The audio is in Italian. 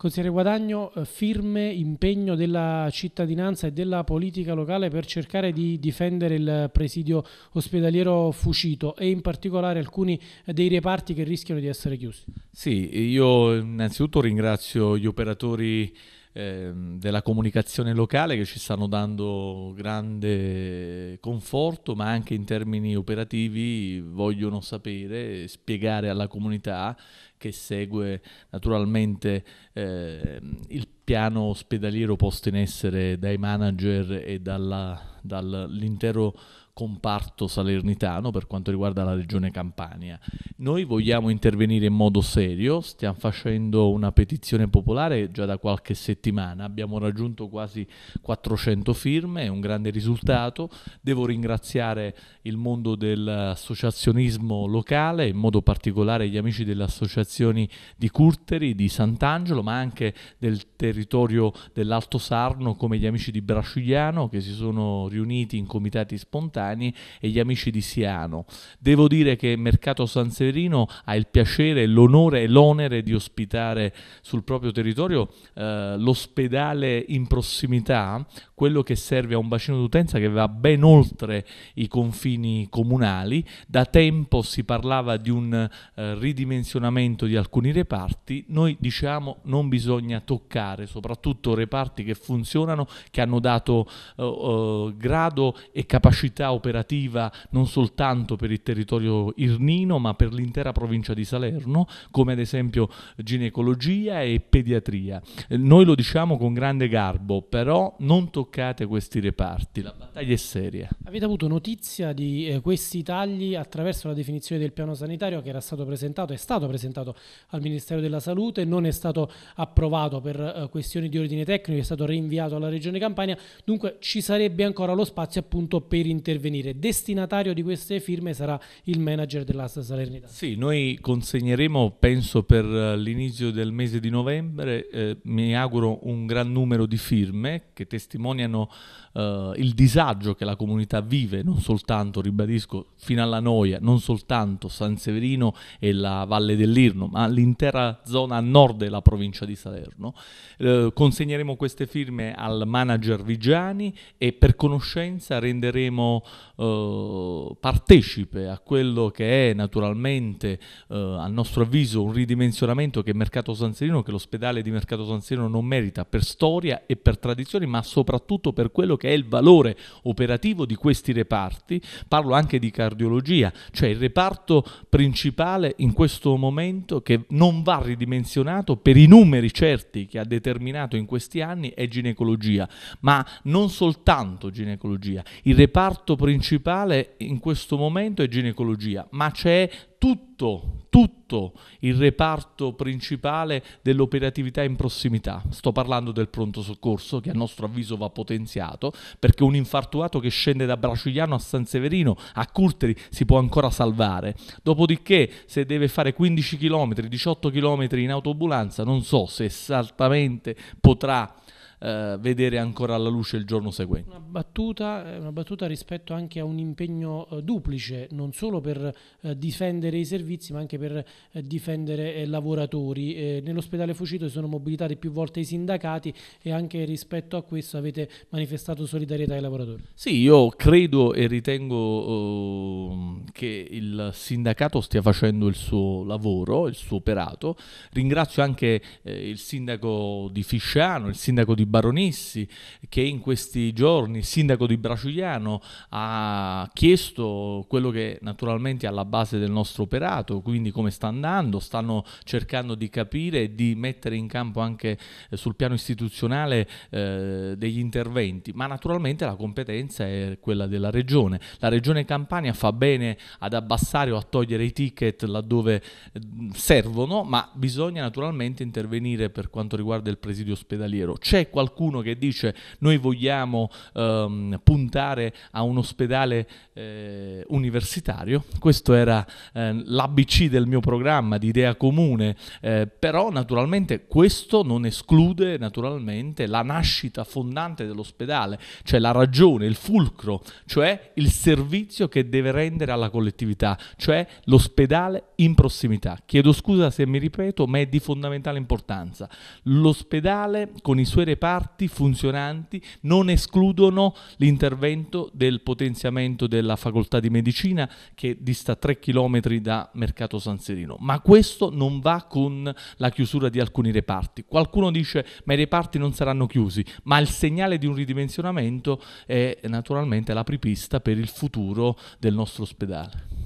Consigliere Guadagno, eh, firme, impegno della cittadinanza e della politica locale per cercare di difendere il presidio ospedaliero Fucito e in particolare alcuni dei reparti che rischiano di essere chiusi. Sì, io innanzitutto ringrazio gli operatori eh, della comunicazione locale che ci stanno dando grande conforto, ma anche in termini operativi vogliono sapere, spiegare alla comunità che segue naturalmente eh, il piano ospedaliero posto in essere dai manager e dalla, dall'intero comparto salernitano per quanto riguarda la regione Campania. Noi vogliamo intervenire in modo serio, stiamo facendo una petizione popolare già da qualche settimana, abbiamo raggiunto quasi 400 firme, è un grande risultato. Devo ringraziare il mondo dell'associazionismo locale, in modo particolare gli amici delle associazioni di Curteri, di Sant'Angelo, ma anche del territorio dell'Alto Sarno come gli amici di Brasciugliano che si sono riuniti in comitati spontanei Milani e gli amici di Siano. Devo dire che Mercato San Severino ha il piacere, l'onore e l'onere di ospitare sul proprio territorio eh, l'ospedale in prossimità, quello che serve a un bacino d'utenza che va ben oltre i confini comunali. Da tempo si parlava di un eh, ridimensionamento di alcuni reparti, noi diciamo non bisogna toccare soprattutto reparti che funzionano, che hanno dato eh, eh grado e capacità operativa non soltanto per il territorio irnino ma per l'intera provincia di Salerno, come ad esempio ginecologia e pediatria. Noi lo diciamo con grande garbo, però non toccate questi reparti, la battaglia è seria. Avete avuto notizia di eh, questi tagli attraverso la definizione del piano sanitario che era stato presentato, è stato presentato al Ministero della Salute, non è stato approvato per eh, questioni di ordine tecnico, è stato rinviato alla Regione Campania, dunque ci sarebbe ancora lo spazio appunto per intervenire intervenire. Destinatario di queste firme sarà il manager dell'Asta Salernitana. Sì, noi consegneremo, penso per l'inizio del mese di novembre, eh, mi auguro un gran numero di firme che testimoniano eh, il disagio che la comunità vive, non soltanto, ribadisco, fino alla noia, non soltanto San Severino e la Valle dell'Irno, ma l'intera zona a nord della provincia di Salerno. Eh, consegneremo queste firme al manager Vigiani e per conoscenza renderemo eh, partecipe a quello che è naturalmente eh, a nostro avviso un ridimensionamento che Mercato San Serino, che l'ospedale di Mercato San Serino non merita per storia e per tradizioni, ma soprattutto per quello che è il valore operativo di questi reparti. Parlo anche di cardiologia, cioè il reparto principale in questo momento che non va ridimensionato per i numeri certi che ha determinato in questi anni è ginecologia, ma non soltanto ginecologia. Il reparto principale in questo momento è ginecologia, ma c'è tutto, tutto il reparto principale dell'operatività in prossimità. Sto parlando del pronto soccorso che a nostro avviso va potenziato perché un infartuato che scende da Bracigliano a San Severino a Curteri si può ancora salvare. Dopodiché se deve fare 15 km, 18 km in autoambulanza non so se esattamente potrà eh, vedere ancora alla luce il giorno seguente. Una battuta, una battuta rispetto anche a un impegno eh, duplice, non solo per eh, difendere i servizi, ma anche per eh, difendere eh, lavoratori. Eh, nell'ospedale Fucito si sono mobilitati più volte i sindacati e anche rispetto a questo avete manifestato solidarietà ai lavoratori. Sì, io credo e ritengo uh, che il sindacato stia facendo il suo lavoro, il suo operato. Ringrazio anche il sindaco di Fisciano, il sindaco di Baronissi che in questi giorni, il sindaco di Braciuliano, ha chiesto quello che naturalmente è alla base del nostro operato, quindi come sta andando, stanno cercando di capire e di mettere in campo anche eh, sul piano istituzionale eh, degli interventi, ma naturalmente la competenza è quella della regione. La regione Campania fa bene ad abbassare o a togliere i ticket laddove eh, servono, ma bisogna naturalmente intervenire per quanto riguarda il presidio ospedaliero. C'è qualcuno che dice noi vogliamo ehm, puntare a un ospedale eh, universitario, questo era eh, l'ABC del mio programma di idea comune, eh, però naturalmente questo non esclude naturalmente la nascita fondante dell'ospedale, cioè la ragione, il fulcro, cioè il servizio che deve rendere alla collettività, cioè l'ospedale in prossimità. Chiedo scusa se mi ripeto, ma è di fondamentale importanza. L'ospedale con i suoi reparti funzionanti non escludono l'intervento del potenziamento della facoltà di medicina che dista 3 km da Mercato San Serino, ma questo non va con la chiusura di alcuni reparti. Qualcuno dice ma i reparti non saranno chiusi, ma il segnale di un ridimensionamento è naturalmente l'apripista per il futuro del nostro ospedale. där.